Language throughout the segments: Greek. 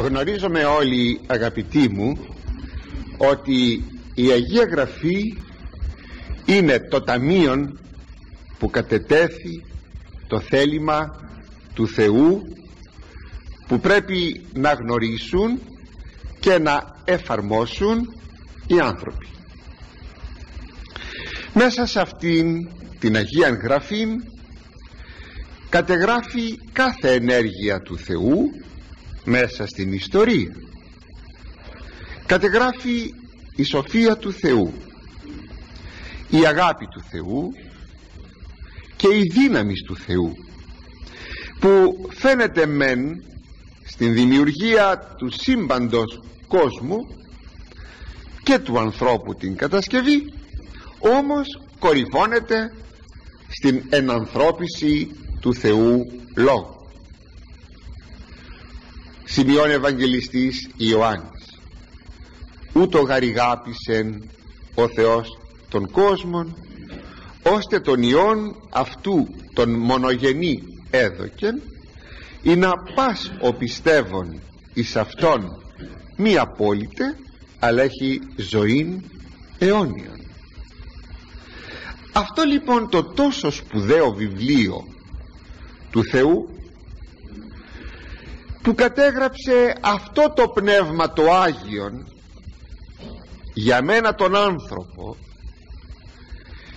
γνωρίζουμε όλοι αγαπητοί μου ότι η Αγία Γραφή είναι το ταμείο που κατετέθη το θέλημα του Θεού που πρέπει να γνωρίσουν και να εφαρμόσουν οι άνθρωποι. Μέσα σε αυτήν την Αγία Γραφή κατεγράφει κάθε ενέργεια του Θεού μέσα στην ιστορία. Κατεγράφει η σοφία του Θεού η αγάπη του Θεού και η δύναμη του Θεού που φαίνεται μεν στην δημιουργία του σύμπαντος κόσμου και του ανθρώπου την κατασκευή όμως κορυφώνεται στην ενανθρώπιση του Θεού Λόγου σημειώνει Ευαγγελιστής Ιωάννης. Ούτω γαριγάπησεν ο Θεός των κόσμων ώστε τον Υιόν αυτού τον μονογενή έδωκεν ή να πας ο πιστεύων εις αυτόν μη απόλυτε αλλά έχει ζωήν αιώνιον αυτό λοιπόν το τόσο σπουδαίο βιβλίο του Θεού που κατέγραψε αυτό το πνεύμα το Άγιον για μένα τον άνθρωπο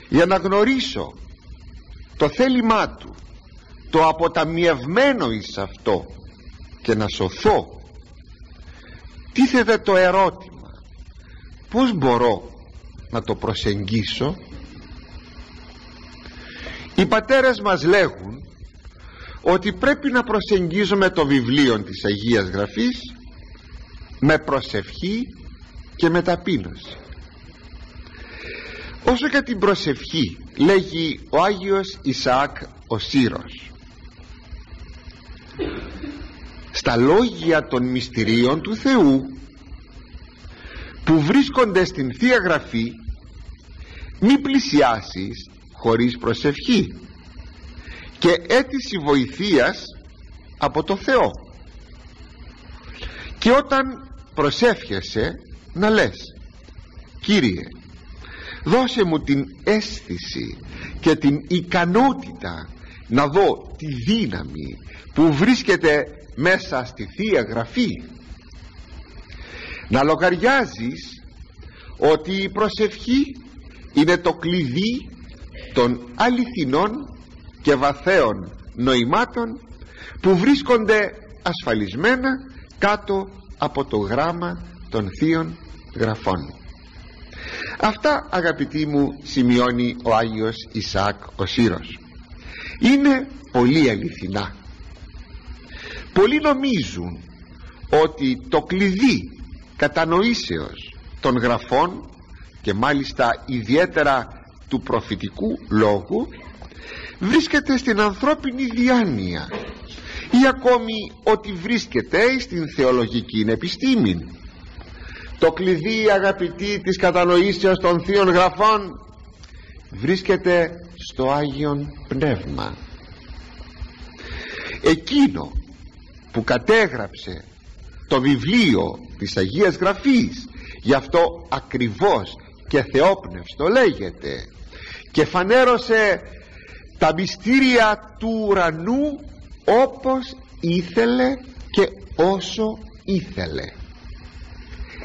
για να γνωρίσω το θέλημά του το αποταμιευμένο εις αυτό και να σωθώ. Τίθεται το ερώτημα πως μπορώ να το προσεγγίσω; Οι πατέρες μας λέγουν ότι πρέπει να προσεγγίζουμε το βιβλίο της Αγίας Γραφής με προσευχή και με ταπείνωση όσο για την προσευχή λέγει ο Άγιος Ισαάκ ο Σύρος στα λόγια των μυστηρίων του Θεού που βρίσκονται στην Θεία Γραφή μη πλησιάσεις χωρίς προσευχή και αίτηση βοηθείας από το Θεό. Και όταν προσεύχεσαι να λες Κύριε δώσε μου την αίσθηση και την ικανότητα να δω τη δύναμη που βρίσκεται μέσα στη Θεία Γραφή να λογαριάζεις ότι η προσευχή είναι το κλειδί των αληθινών και βαθέων νοημάτων που βρίσκονται ασφαλισμένα κάτω από το γράμμα των θείων γραφών. Αυτά αγαπητοί μου σημειώνει ο Άγιος Ισαάκ ο Σύρος. Είναι πολύ αληθινά. Πολλοί νομίζουν ότι το κλειδί κατανοήσεως των γραφών και μάλιστα ιδιαίτερα του προφητικού λόγου βρίσκεται στην ανθρώπινη διάνοια. Ή ακόμη ότι βρίσκεται στην θεολογική επιστήμη. Το κλειδί αγαπητή της κατανοήσεως των θείων γραφών βρίσκεται στο Άγιον Πνεύμα. Εκείνο που κατέγραψε το βιβλίο της Αγίας Γραφής γι' αυτό ακριβώς και θεόπνευστο λέγεται και φανέρωσε τα μυστήρια του ουρανού όπως ήθελε και όσο ήθελε.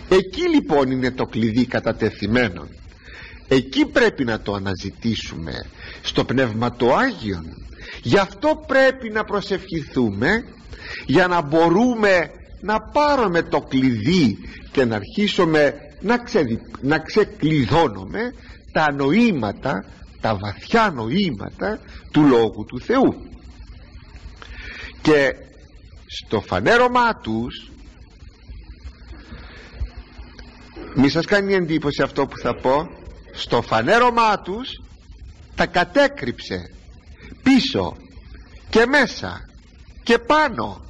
Εκεί λοιπόν είναι το κλειδί κατατεθειμένων. Εκεί πρέπει να το αναζητήσουμε στο Πνεύμα το Άγιον. Γι' αυτό πρέπει να προσευχηθούμε για να μπορούμε να πάρουμε το κλειδί και να αρχίσουμε να, να ξεκλειδώνουμε τα νοήματα τα βαθιά νοήματα του Λόγου του Θεού. Και στο φανέρωμά τους μη σας κάνει εντύπωση αυτό που θα πω στο φανέρωμά τους τα κατέκρυψε πίσω και μέσα και πάνω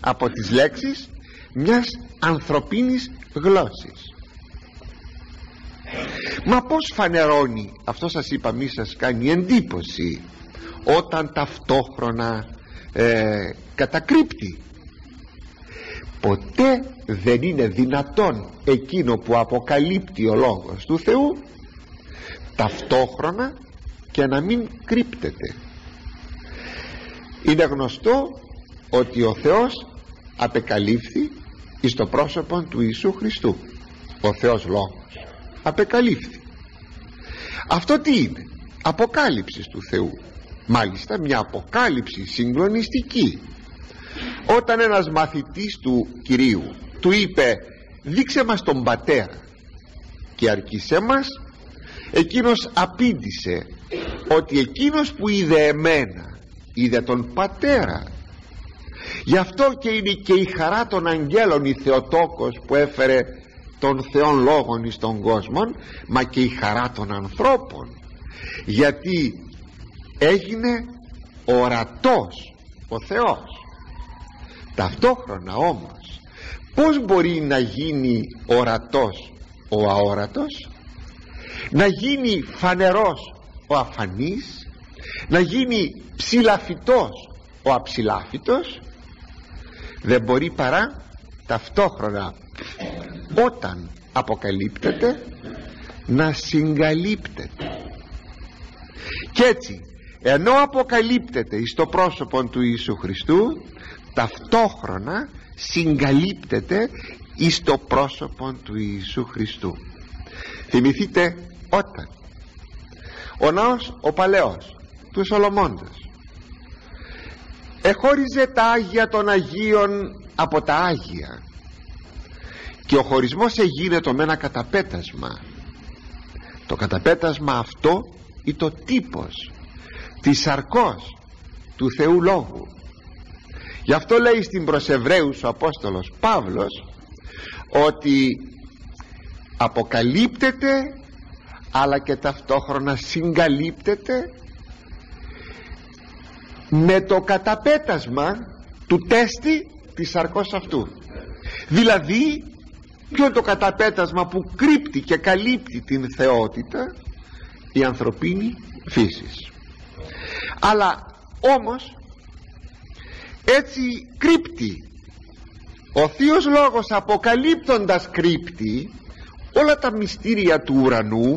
από τις λέξεις μιας ανθρωπίνης γλώσσης μα πως φανερώνει αυτό σας είπα μη σας κάνει εντύπωση όταν ταυτόχρονα ε, κατακρύπτει. Ποτέ δεν είναι δυνατόν εκείνο που αποκαλύπτει ο Λόγος του Θεού ταυτόχρονα και να μην κρύπτεται. Είναι γνωστό ότι ο Θεός απεκαλύφθη εις το πρόσωπο του Ιησού Χριστού. Ο Θεός Λόγος απεκαλύφθη. Αυτό τι είναι; Αποκάλυψης του Θεού. Μάλιστα μια αποκάλυψη συγκλονιστική. Όταν ένας μαθητής του Κυρίου του είπε δείξε μας τον πατέρα και αρκίσε μας εκείνος απήντησε ότι εκείνος που είδε εμένα είδε τον πατέρα γι' αυτό και είναι και η χαρά των αγγέλων η Θεοτόκος που έφερε των Θεών λόγων εις τον κόσμο μα και η χαρά των ανθρώπων. Γιατί έγινε ορατός ο Θεός. Ταυτόχρονα όμως πως μπορεί να γίνει ορατός ο αόρατος; Να γίνει φανερός ο αφανής; Να γίνει ψηλαφιτός ο αψηλάφιτος; Δεν μπορεί παρά ταυτόχρονα όταν αποκαλύπτεται να συγκαλύπτεται. Και έτσι ενώ αποκαλύπτεται στο πρόσωπο του Ιησού Χριστού ταυτόχρονα συγκαλύπτεται εις το πρόσωπο του Ιησού Χριστού. Θυμηθείτε όταν. Ο ναός ο παλαιός του Σολομώντος εχώριζε τα Άγια των Αγίων από τα Άγια και ο χωρισμός έγινε το με ένα καταπέτασμα. Το καταπέτασμα αυτό ή το τύπος της σαρκός του Θεού Λόγου. Γι' αυτό λέει στην προς Εβραίους ο Απόστολος Παύλος ότι αποκαλύπτεται αλλά και ταυτόχρονα συγκαλύπτεται με το καταπέτασμα του τέστη της σαρκός αυτού. Δηλαδή ποιο είναι το καταπέτασμα που κρύπτει και καλύπτει την θεότητα; Η ανθρωπίνη φύσης. Αλλά όμως έτσι κρύπτει. Ο Θείος Λόγος αποκαλύπτοντας κρύπτει όλα τα μυστήρια του ουρανού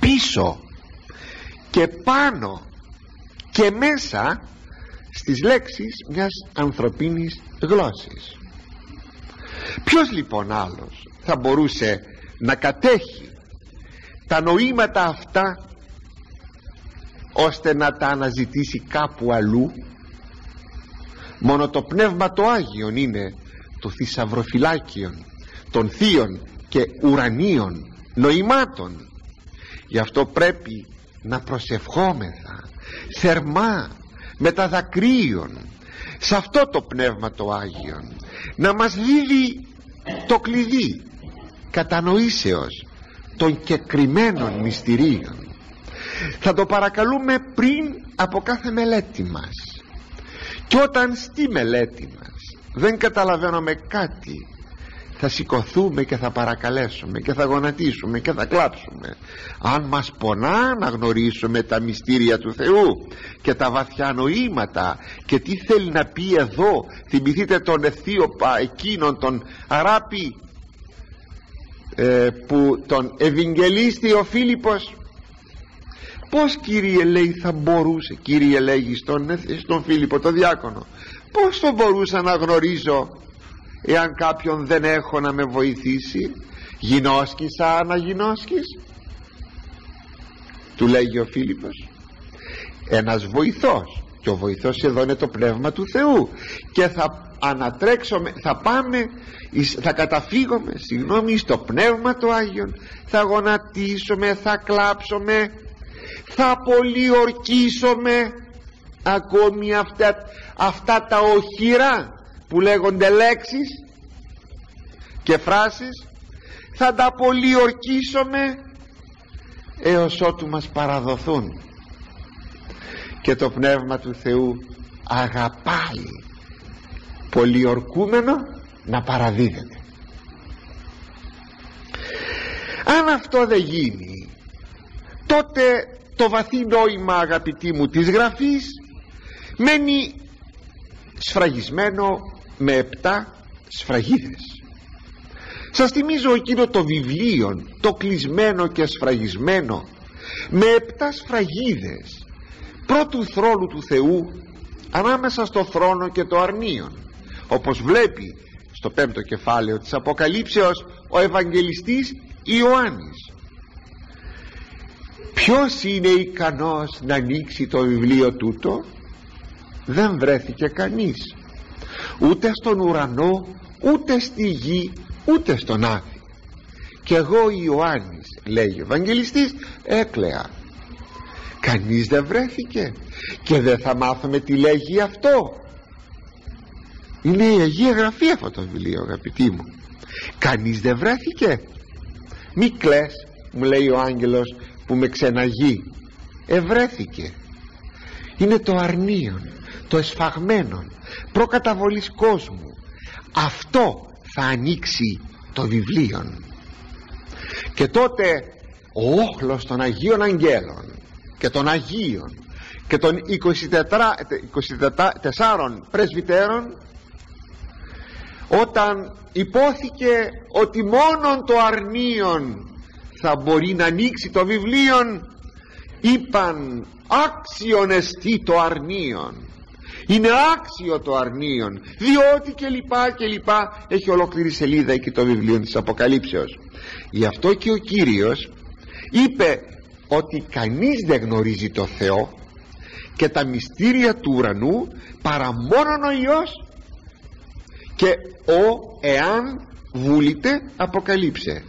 πίσω και πάνω και μέσα στις λέξεις μιας ανθρωπίνης γλώσσης ποιος λοιπόν άλλος θα μπορούσε να κατέχει τα νοήματα αυτά ώστε να τα αναζητήσει κάπου αλλού; Μόνο το Πνεύμα το Άγιον είναι το θησαυροφυλάκιον των θείων και ουρανίων νοημάτων. Γι' αυτό πρέπει να προσευχόμεθα θερμά με τα δακρύων σε αυτό το Πνεύμα το Άγιον. Να μας δίδει το κλειδί κατανοήσεως των κεκριμένων μυστηρίων. Θα το παρακαλούμε πριν από κάθε μελέτη μας. Και όταν στη μελέτη μας δεν καταλαβαίνουμε κάτι θα σηκωθούμε και θα παρακαλέσουμε και θα γονατίσουμε και θα κλάψουμε. Αν μας πονά να γνωρίσουμε τα μυστήρια του Θεού και τα βαθιά νοήματα και τι θέλει να πει εδώ θυμηθείτε τον Αιθίωπα εκείνον τον Αράπη ε, που τον Ευαγγελίστη ο Φίλιππος. Πως Κύριε λέει θα μπορούσε Κύριε λέγει στον, στον Φίλιππο το διάκονο πως θα μπορούσα να γνωρίζω εάν κάποιον δεν έχω να με βοηθήσει γινώσκεις αναγινώσκεις. Του λέγει ο Φίλιππος ένας βοηθός και ο βοηθός εδώ είναι το Πνεύμα του Θεού και θα ανατρέξουμε θα πάμε θα καταφύγουμε συγγνώμη στο Πνεύμα του Άγιον θα γονατίσουμε θα κλάψουμε θα πολιορκήσουμε ακόμη αυτά, αυτά τα οχυρά που λέγονται λέξεις και φράσεις θα τα πολιορκήσουμε έως ότου μας παραδοθούν. Και το Πνεύμα του Θεού αγαπάει πολιορκούμενο να παραδίδεται. Αν αυτό δεν γίνει τότε το βαθύ νόημα αγαπητοί μου της γραφής μένει σφραγισμένο με επτά σφραγίδες. Σας θυμίζω εκείνο το βιβλίο το κλεισμένο και σφραγισμένο με επτά σφραγίδες πρώτου θρόνου του Θεού ανάμεσα στο θρόνο και το αρνίον. Όπως βλέπει στο πέμπτο κεφάλαιο της Αποκαλύψεως ο Ευαγγελιστής Ιωάννης. Ποιος είναι ικανός να ανοίξει το βιβλίο τούτο; Δεν βρέθηκε κανείς ούτε στον ουρανό ούτε στη γη ούτε στον άδη. Και εγώ Ιωάννης λέει ο Ευαγγελιστής έκλαια. Κανείς δεν βρέθηκε και δεν θα μάθουμε τι λέγει αυτό. Είναι η Αγία Γραφή αυτό το βιβλίο αγαπητοί μου. Κανείς δεν βρέθηκε. Μη κλαις μου λέει ο άγγελος που με ξεναγεί. Ευρέθηκε. Είναι το αρνίον το εσφαγμένον προκαταβολής κόσμου. Αυτό θα ανοίξει το βιβλίο και τότε ο όχλος των Αγίων Αγγέλων και των Αγίων και των 24, 24 πρεσβυτέρων όταν υπόθηκε ότι μόνον το αρνίον θα μπορεί να ανοίξει το βιβλίο είπαν άξιον εστί το αρνίον είναι άξιο το αρνίον διότι και λοιπά και λοιπά. Έχει ολόκληρη σελίδα εκεί το βιβλίο της Αποκαλύψεως. Γι' αυτό και ο Κύριος είπε ότι κανείς δεν γνωρίζει το Θεό και τα μυστήρια του ουρανού παρά μόνον ο Υιός και ο εάν βούλητε αποκαλύψε.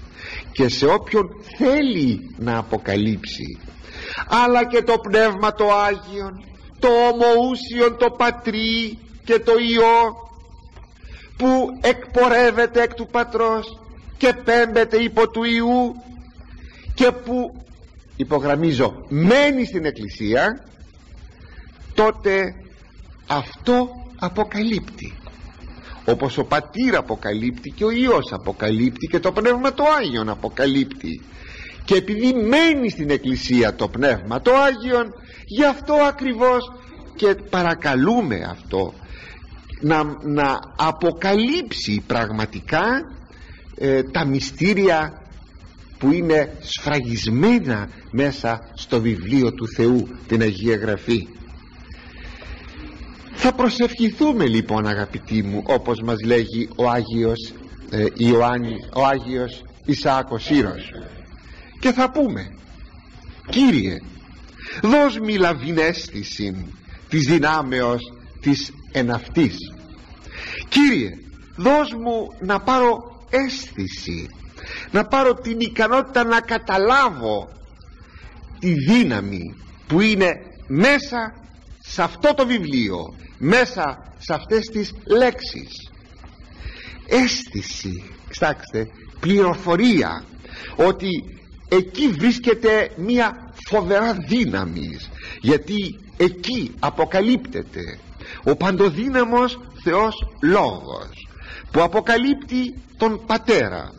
Και σε όποιον θέλει να αποκαλύψει αλλά και το Πνεύμα το Άγιον το ομοούσιον το Πατρί και το Υιό που εκπορεύεται εκ του Πατρός και πέμπεται υπό του Ιού και που υπογραμμίζω μένει στην Εκκλησία τότε αυτό αποκαλύπτει. Όπως ο πατήρ αποκαλύπτει και ο Υιός αποκαλύπτει και το Πνεύμα το Άγιον αποκαλύπτει και επειδή μένει στην Εκκλησία το Πνεύμα το Άγιον γι' αυτό ακριβώς και παρακαλούμε αυτό να, να αποκαλύψει πραγματικά ε, τα μυστήρια που είναι σφραγισμένα μέσα στο βιβλίο του Θεού την Αγία Γραφή. Θα προσευχηθούμε λοιπόν αγαπητοί μου όπως μας λέγει ο Άγιος ε, Ιωάννη, ο Άγιος Ισαάκος Σύρος και θα πούμε Κύριε δώσ' μη λαβινέστηση της δυνάμεως της εναυτής. Κύριε δώσ' μου να πάρω αίσθηση να πάρω την ικανότητα να καταλάβω τη δύναμη που είναι μέσα σε αυτό το βιβλίο μέσα σε αυτές τις λέξεις. Αίσθηση κοιτάξτε πληροφορία ότι εκεί βρίσκεται μία φοβερά δύναμη γιατί εκεί αποκαλύπτεται ο παντοδύναμος Θεός Λόγος που αποκαλύπτει τον Πατέρα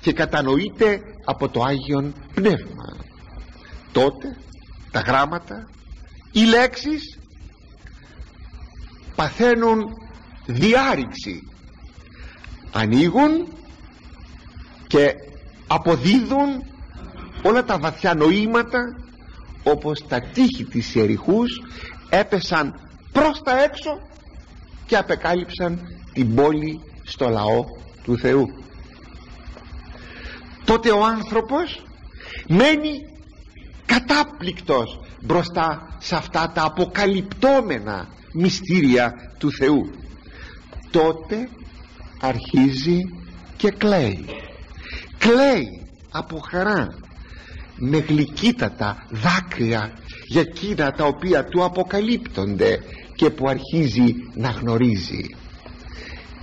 και κατανοείται από το Άγιον Πνεύμα. Τότε τα γράμματα οι λέξεις παθαίνουν διάρρηξη ανοίγουν και αποδίδουν όλα τα βαθιά νοήματα όπως τα τείχη της Ιεριχούς έπεσαν προς τα έξω και απεκάλυψαν την πόλη στο λαό του Θεού. Τότε ο άνθρωπος μένει κατάπληκτος μπροστά σε αυτά τα αποκαλυπτόμενα μυστήρια του Θεού. Τότε αρχίζει και κλαίει. Κλαίει από χαρά με γλυκύτατα δάκρυα για εκείνα τα οποία του αποκαλύπτονται και που αρχίζει να γνωρίζει.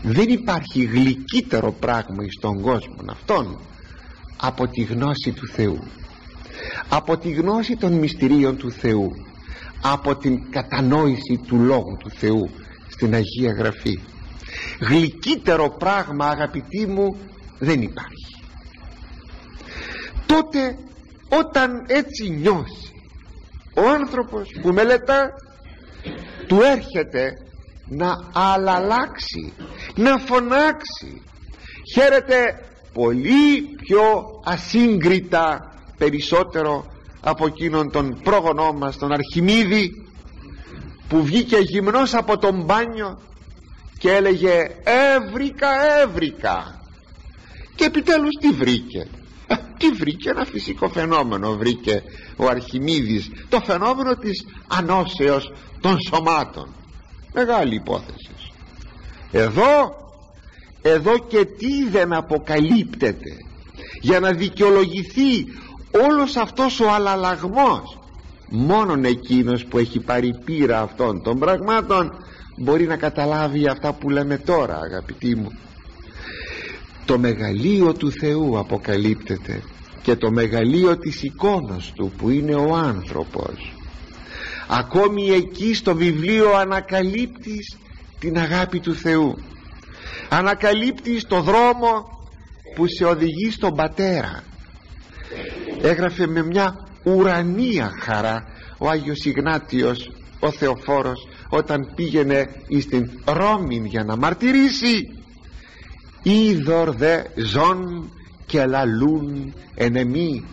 Δεν υπάρχει γλυκύτερο πράγμα στον κόσμο αυτόν από τη γνώση του Θεού. Από τη γνώση των μυστηρίων του Θεού. Από την κατανόηση του Λόγου του Θεού στην Αγία Γραφή. Γλυκύτερο πράγμα αγαπητοί μου δεν υπάρχει. Τότε όταν έτσι νιώσει ο άνθρωπος που μελετά του έρχεται να αλλάξει να φωνάξει. Χαίρεται πολύ πιο ασύγκριτα περισσότερο από εκείνον τον πρόγονό μας τον Αρχιμίδη που βγήκε γυμνός από τον μπάνιο και έλεγε έβρικα έβρικα και επιτέλους τι βρήκε; Τι βρήκε ένα φυσικό φαινόμενο βρήκε ο Αρχιμίδης το φαινόμενο της ανώσεως των σωμάτων. Μεγάλη υπόθεση. Εδώ εδώ και τι δεν αποκαλύπτεται για να δικαιολογηθεί όλος αυτός ο αλλαλαγμός. Μόνον εκείνος που έχει πάρει πείρα αυτών των πραγμάτων μπορεί να καταλάβει αυτά που λέμε τώρα αγαπητοί μου. Το μεγαλείο του Θεού αποκαλύπτεται και το μεγαλείο της εικόνας του που είναι ο άνθρωπος. Ακόμη εκεί στο βιβλίο ανακαλύπτεις την αγάπη του Θεού. Ανακαλύπτεις το δρόμο που σε οδηγεί στον Πατέρα. Έγραφε με μια ουρανία χαρά ο Άγιος Ιγνάτιος ο Θεοφόρος όταν πήγαινε στην Ρώμη για να μαρτυρήσει. Είδωρ δε ζών και λαλούν ενεμή.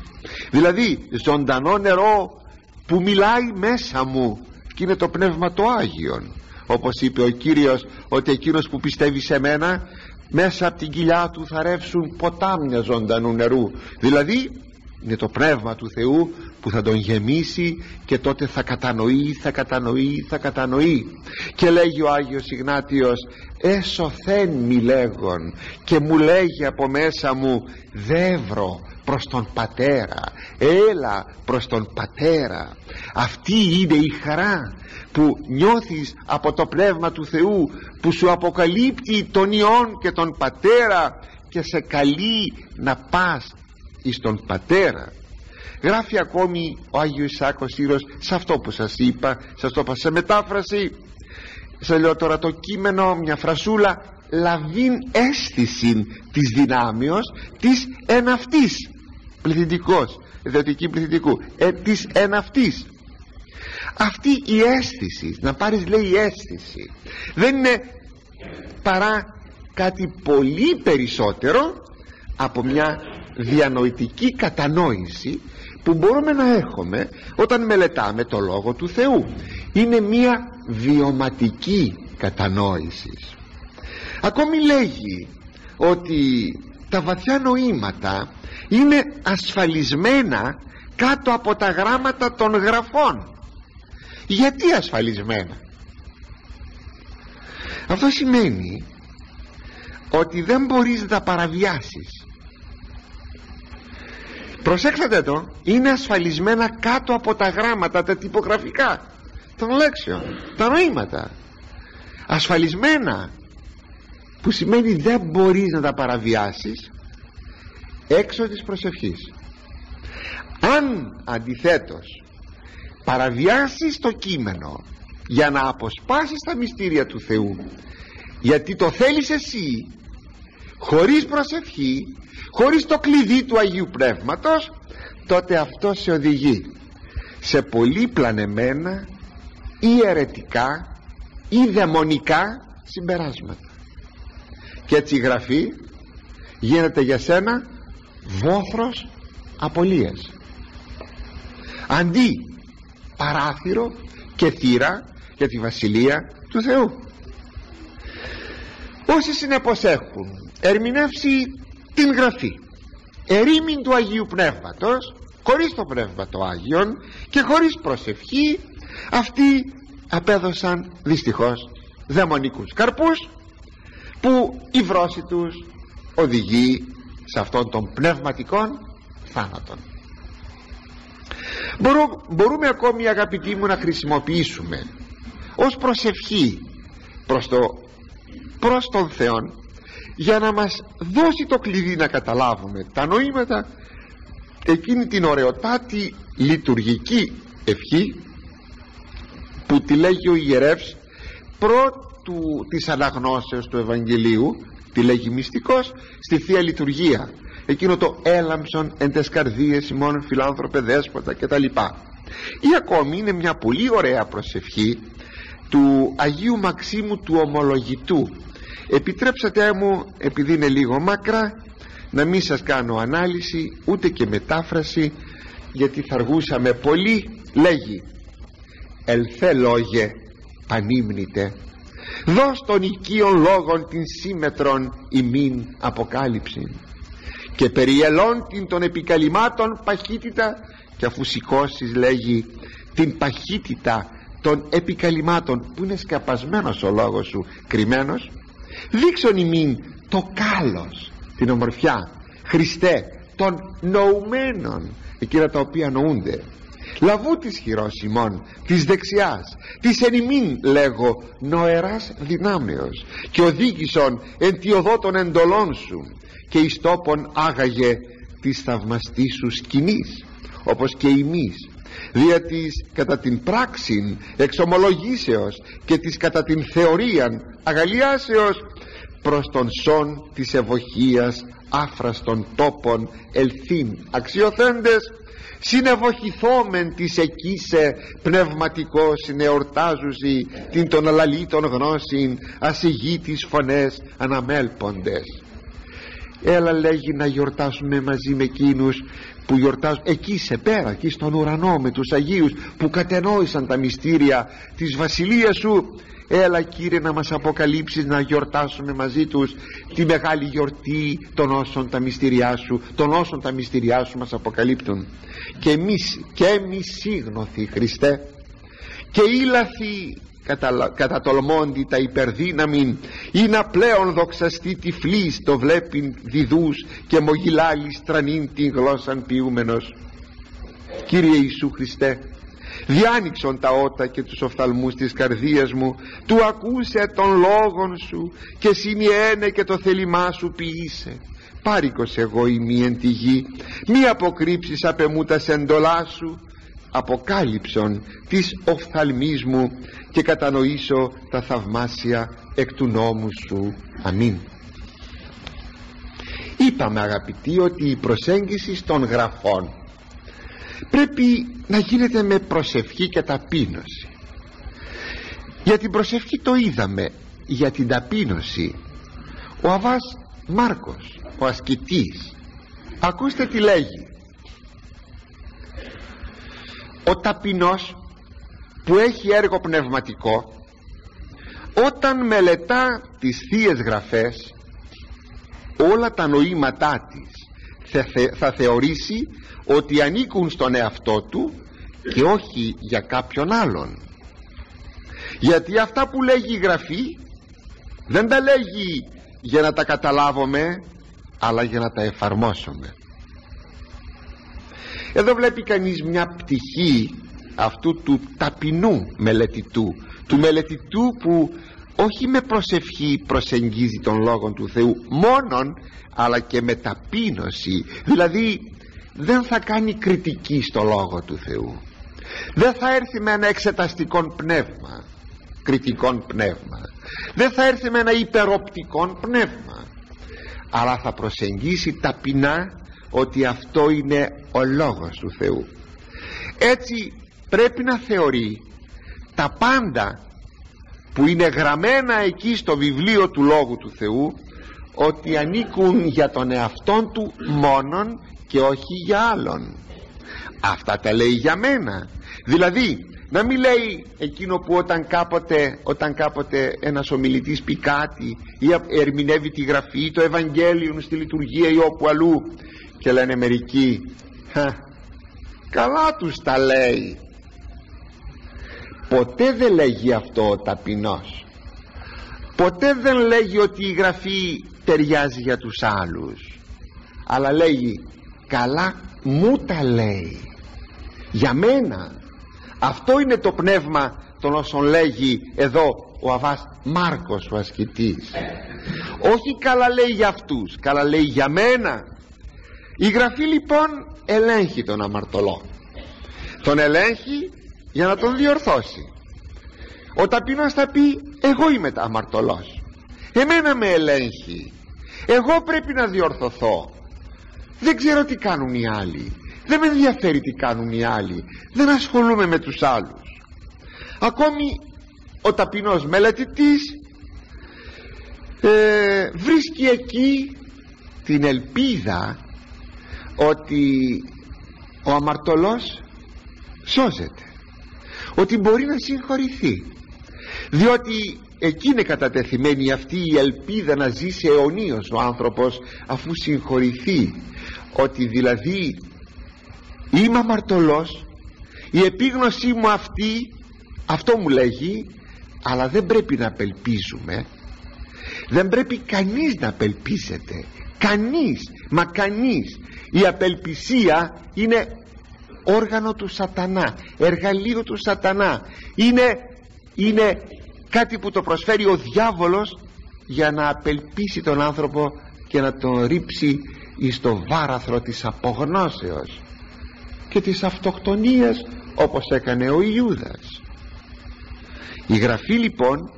Δηλαδή ζωντανό νερό που μιλάει μέσα μου και είναι το Πνεύμα το Άγιον. Όπως είπε ο Κύριος ότι εκείνος που πιστεύει σε μένα μέσα από την κοιλιά του θα ρεύσουν ποτάμια ζωντανού νερού. Δηλαδή είναι το πνεύμα του Θεού που θα τον γεμίσει και τότε θα κατανοεί, θα κατανοεί, θα κατανοεί. Και λέγει ο Άγιος Ιγνάτιος έσωθεν μη λέγον και μου λέγει από μέσα μου δεύρο προς τον Πατέρα έλα προς τον Πατέρα αυτή είναι η χαρά που νιώθεις από το Πνεύμα του Θεού που σου αποκαλύπτει τον Υιόν και τον Πατέρα και σε καλεί να πας εις τον Πατέρα. Γράφει ακόμη ο Άγιος Ισάκος Ήρος σε αυτό που σας είπα σας το είπα σε μετάφραση σε λέω τώρα το κείμενο μια φρασούλα λαβήν αίσθηση της δυνάμεως της εναυτής πληθυντικός ιδιωτική πληθυντικού ε, της εναυτής. Αυτή η αίσθηση να πάρεις λέει αίσθηση δεν είναι παρά κάτι πολύ περισσότερο από μια διανοητική κατανόηση που μπορούμε να έχουμε όταν μελετάμε το Λόγο του Θεού. Είναι μια βιωματική κατανόηση. Ακόμη λέγει ότι τα βαθιά νοήματα είναι ασφαλισμένα κάτω από τα γράμματα των γραφών. Γιατί ασφαλισμένα; Αυτό σημαίνει ότι δεν μπορείς να τα παραβιάσεις προσέξτε το είναι ασφαλισμένα κάτω από τα γράμματα τα τυπογραφικά των λέξεων τα νοήματα. Ασφαλισμένα που σημαίνει δεν μπορείς να τα παραβιάσεις έξω της προσευχής. Αν αντιθέτως παραβιάσεις το κείμενο για να αποσπάσεις τα μυστήρια του Θεού γιατί το θέλεις εσύ χωρίς προσευχή χωρίς το κλειδί του Αγίου Πνεύματος τότε αυτό σε οδηγεί σε πολύ πλανεμένα ή αιρετικά ή δαιμονικά συμπεράσματα. Και έτσι η γραφή γίνεται για σένα βόθρος απολίας. Αντί παράθυρο και θύρα για τη βασιλεία του Θεού. Όσοι συνεπώς έχουν ερμηνεύσει την γραφή. Ερήμην του Αγίου Πνεύματος χωρίς το Πνεύμα το Άγιον και χωρίς προσευχή αυτοί απέδωσαν δυστυχώς δαιμονικούς καρπούς που η βρώση τους οδηγεί σε αυτόν τον πνευματικών θάνατον. Μπορούμε ακόμη αγαπητοί μου να χρησιμοποιήσουμε ως προσευχή προς, το, προς τον Θεό για να μας δώσει το κλειδί να καταλάβουμε τα νοήματα εκείνη την ωραιοτάτη λειτουργική ευχή που τη λέγει ο ιερεύς πρώτου της αναγνώσεως του Ευαγγελίου τη λέγει μυστικός στη Θεία Λειτουργία. Εκείνο το έλαμψον εν τες καρδίες ημών φιλάνθρωπε δέσποτα κτλ ή ακόμη είναι μια πολύ ωραία προσευχή του Αγίου Μαξίμου του Ομολογητού επιτρέψατε μου επειδή είναι λίγο μάκρα να μην σας κάνω ανάλυση ούτε και μετάφραση γιατί θα αργούσαμε πολύ λέγει. Ελθέ λόγε πανύμνητε δώσ' των οικείων λόγων την σύμμετρον ημίν αποκάλυψη και περιελών την των επικαλυμάτων παχύτητα και αφού σηκώσεις λέγει την παχύτητα των επικαλυμάτων που είναι σκαπασμένος ο λόγος σου κρυμμένος δείξον ημίν το κάλος την ομορφιά Χριστέ των νοουμένων εκείνα τα οποία νοούνται. Λαβού της χειρός ημών της δεξιάς της εν λέγω νοεράς δυνάμεως και οδήγησον εν τη οδό των εντολών σου και εις τόπον άγαγε της θαυμαστής σου σκηνής όπως και εμείς δια της κατά την πράξην εξομολογήσεως και της κατά την θεωρίαν αγαλιάσεως προς τον σών της ευοχίας άφραστων τόπων ελθύν αξιοθέντες συνευοχηθόμεν της εκείσε πνευματικός συνεορτάζουσι την των αλαλήτων γνώσιν ασυγήτης φωνές αναμέλποντες. Έλα λέγει να γιορτάσουμε μαζί με εκείνους που γιορτάζουν εκεί σε πέρα εκεί στον ουρανό με τους Αγίους που κατενόησαν τα μυστήρια της Βασιλείας σου έλα Κύριε να μας αποκαλύψεις να γιορτάσουμε μαζί τους τη μεγάλη γιορτή των όσων τα μυστηριά σου των όσων τα μυστηριά σου μας αποκαλύπτουν. Και εμείς και εμείς σύγνωθοι Χριστέ και ήλαθοι κατατολμώντι τα υπερδύναμην ή να πλέον δοξαστεί τυφλής το βλέπειν διδούς και μογυλάλη στρανήν την γλώσσαν ποιούμενος. Κύριε Ιησού Χριστέ διάνοιξον τα ότα και τους οφθαλμούς της καρδίας μου του ακούσε των λόγων σου και συνιένε και το θέλημά σου ποιήσε. Πάρικος εγώ ημί εν τη γη μη αποκρύψεις απ' εμού τα σεντολά σου αποκάλυψον της οφθαλμής μου και κατανοήσω τα θαυμάσια εκ του νόμου σου. Αμήν. Είπαμε αγαπητοί ότι η προσέγγιση των γραφών πρέπει να γίνεται με προσευχή και ταπείνωση. Για την προσευχή το είδαμε. Για την ταπείνωση ο Αβάς Μάρκος ο ασκητής ακούστε τι λέγει ο ταπεινός που έχει έργο πνευματικό όταν μελετά τις Θείες Γραφές όλα τα νοήματά της θα θεωρήσει ότι ανήκουν στον εαυτό του και όχι για κάποιον άλλον. Γιατί αυτά που λέγει η Γραφή δεν τα λέγει για να τα καταλάβουμε αλλά για να τα εφαρμόσουμε εδώ βλέπει κανείς μια πτυχή αυτού του ταπεινού μελετητού. Του μελετητού που όχι με προσευχή προσεγγίζει τον Λόγο του Θεού μόνον αλλά και με ταπείνωση. Δηλαδή δεν θα κάνει κριτική στο Λόγο του Θεού. Δεν θα έρθει με ένα εξεταστικό πνεύμα κριτικό πνεύμα. Δεν θα έρθει με ένα υπεροπτικό πνεύμα. Αλλά θα προσεγγίσει ταπεινά ότι αυτό είναι ο Λόγος του Θεού. Έτσι πρέπει να θεωρεί τα πάντα που είναι γραμμένα εκεί στο βιβλίο του Λόγου του Θεού ότι ανήκουν για τον εαυτόν του μόνον και όχι για άλλον. Αυτά τα λέει για μένα. Δηλαδή να μην λέει εκείνο που όταν κάποτε, όταν κάποτε ένας ομιλητής πει κάτι ή ερμηνεύει τη γραφή το Ευαγγέλιο στη λειτουργία ή όπου αλλού και λένε μερικοί καλά τους τα λέει ποτέ δεν λέγει αυτό ο ταπεινός. Ποτέ δεν λέγει ότι η γραφή ταιριάζει για τους άλλους. Αλλά λέγει καλά μου τα λέει για μένα αυτό είναι το πνεύμα των όσων λέγει εδώ ο Αβάς Μάρκος ο ασκητής. Όχι καλά λέει για αυτούς καλά λέει για μένα η γραφή λοιπόν ελέγχει τον αμαρτωλό. Τον ελέγχει για να τον διορθώσει. Ο ταπεινός θα πει εγώ είμαι τα αμαρτωλός. Εμένα με ελέγχει. Εγώ πρέπει να διορθωθώ. Δεν ξέρω τι κάνουν οι άλλοι. Δεν με ενδιαφέρει τι κάνουν οι άλλοι. Δεν ασχολούμαι με τους άλλους ακόμη ο ταπεινός μελετητής ε, βρίσκει εκεί την ελπίδα ότι ο αμαρτωλός σώζεται ότι μπορεί να συγχωρηθεί διότι εκεί είναι κατατεθειμένη αυτή η ελπίδα να ζήσει αιωνίως ο άνθρωπος αφού συγχωρηθεί ότι δηλαδή είμαι αμαρτωλός η επίγνωσή μου αυτή αυτό μου λέγει αλλά δεν πρέπει να απελπίζουμε δεν πρέπει κανείς να απελπίσετε κανείς. Μα κανείς. Η απελπισία είναι όργανο του σατανά. Εργαλείο του σατανά. Είναι, είναι κάτι που το προσφέρει ο διάβολος για να απελπίσει τον άνθρωπο και να τον ρίψει εις το βάραθρο της απογνώσεως και της αυτοκτονίας όπως έκανε ο Ιούδας. Η Γραφή λοιπόν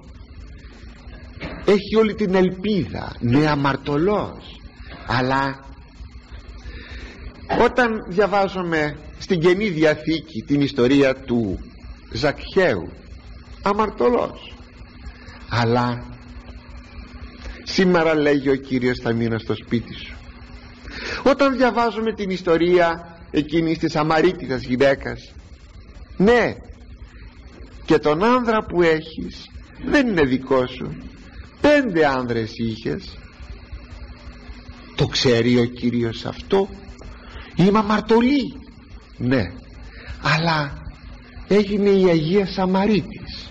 έχει όλη την ελπίδα. Ναι αμαρτωλός. Αλλά όταν διαβάζουμε στην Καινή Διαθήκη την ιστορία του Ζακχαίου αμαρτωλός. Αλλά σήμερα λέγει ο Κύριος θα μείνω στο σπίτι σου. Όταν διαβάζουμε την ιστορία εκείνης της αμαρίτητας γυναίκας ναι και τον άνδρα που έχεις δεν είναι δικό σου πέντε άνδρες είχες. Το ξέρει ο Κύριος αυτό. Είμαι αμαρτωλή ναι. Αλλά έγινε η Αγία Σαμαρίτης.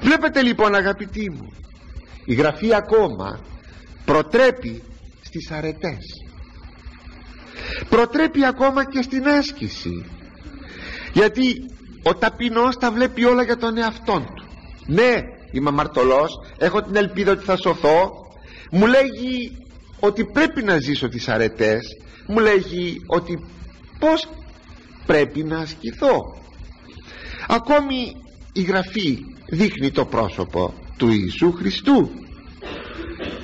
Βλέπετε λοιπόν αγαπητοί μου η Γραφή ακόμα προτρέπει στις αρετές. Προτρέπει ακόμα και στην άσκηση. Γιατί ο ταπεινός τα βλέπει όλα για τον εαυτό του. Ναι είμαι αμαρτωλός έχω την ελπίδα ότι θα σωθώ. Μου λέγει ότι πρέπει να ζήσω τις αρετές. Μου λέγει ότι πως πρέπει να ασκηθώ. Ακόμη η Γραφή δείχνει το πρόσωπο του Ιησού Χριστού.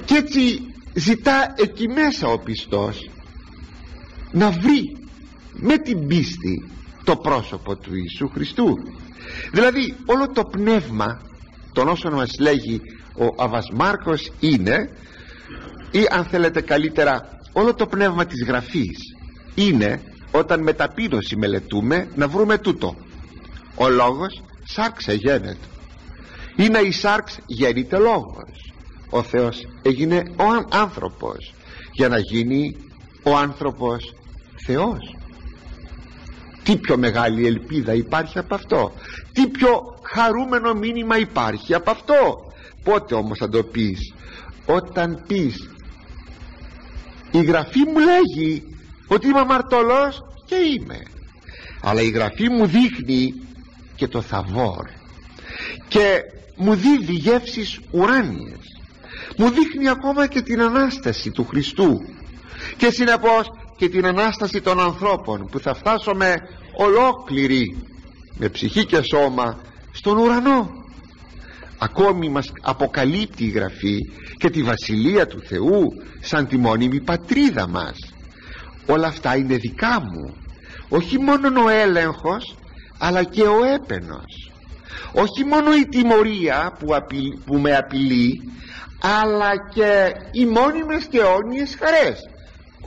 Και έτσι ζητά εκεί μέσα ο πιστός να βρει με την πίστη το πρόσωπο του Ιησού Χριστού. Δηλαδή όλο το πνεύμα των όσων μας λέγει ο Αβασμάρκος είναι ή αν θέλετε καλύτερα όλο το πνεύμα της γραφής είναι όταν με ταπείνωση μελετούμε να βρούμε τούτο. Ο λόγος σάρξε γένετο ή να η σάρξ γέννηται λόγος. Ο Θεός έγινε ο άνθρωπος για να γίνει ο άνθρωπος Θεός τι πιο μεγάλη ελπίδα υπάρχει από αυτό; Τι πιο χαρούμενο μήνυμα υπάρχει από αυτό; Πότε όμως θα το πεις; Όταν πεις η γραφή μου λέγει ότι είμαι αμαρτωλός και είμαι αλλά η γραφή μου δείχνει και το θαβόρ. Και μου δίδει γεύσεις ουράνιες. Μου δείχνει ακόμα και την Ανάσταση του Χριστού. Και συνεπώς και την Ανάσταση των ανθρώπων που θα φτάσουμε ολόκληροι με ψυχή και σώμα στον ουρανό. Ακόμη μας αποκαλύπτει η Γραφή και τη Βασιλεία του Θεού σαν τη μόνιμη πατρίδα μας. Όλα αυτά είναι δικά μου. Όχι μόνο ο έλεγχος αλλά και ο έπαινος. Όχι μόνο η τιμωρία που, που με απειλεί αλλά και οι μόνιμες και αιώνιες χαρές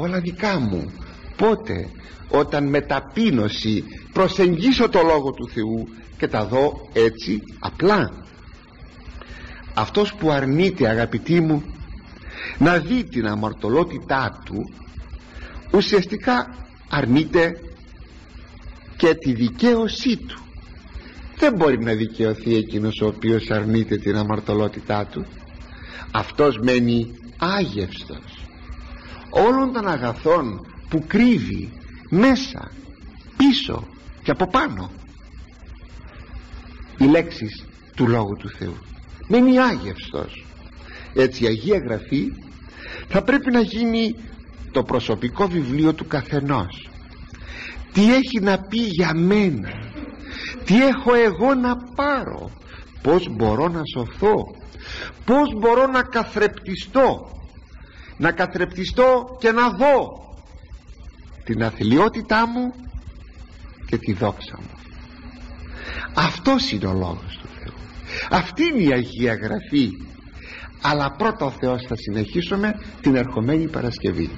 όλα δικά μου. Πότε όταν με ταπείνωση προσεγγίσω το Λόγο του Θεού και τα δω έτσι απλά. Αυτός που αρνείται αγαπητοί μου να δει την αμαρτωλότητά του ουσιαστικά αρνείται και τη δικαίωσή του. Δεν μπορεί να δικαιωθεί εκείνος ο οποίος αρνείται την αμαρτωλότητά του. Αυτός μένει άγευστος όλων των αγαθών που κρύβει μέσα πίσω και από πάνω. Οι λέξεις του Λόγου του Θεού. Μένει άγευστος. Έτσι η Αγία Γραφή θα πρέπει να γίνει το προσωπικό βιβλίο του καθενός. Τι έχει να πει για μένα; Τι έχω εγώ να πάρω; Πως μπορώ να σωθώ; Πως μπορώ να καθρεπτιστώ; Να καθρεπτιστώ και να δω την αθλειότητά μου και τη δόξα μου. Αυτός είναι ο λόγος του Θεού. Αυτή είναι η Αγία Γραφή. Αλλά πρώτα ο Θεός θα συνεχίσουμε την ερχομένη Παρασκευή